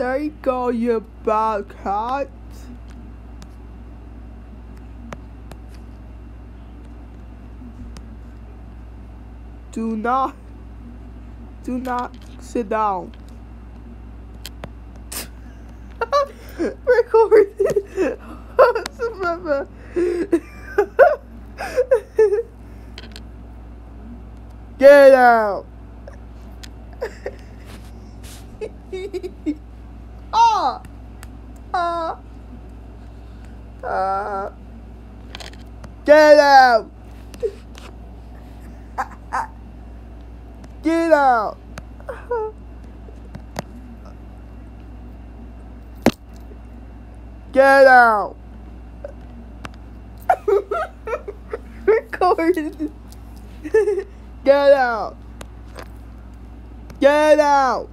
There you go, you bad cat. Do not, do not sit down. Record. Get out. Get out. Get out. Get out. Recorded. Get out. Get out.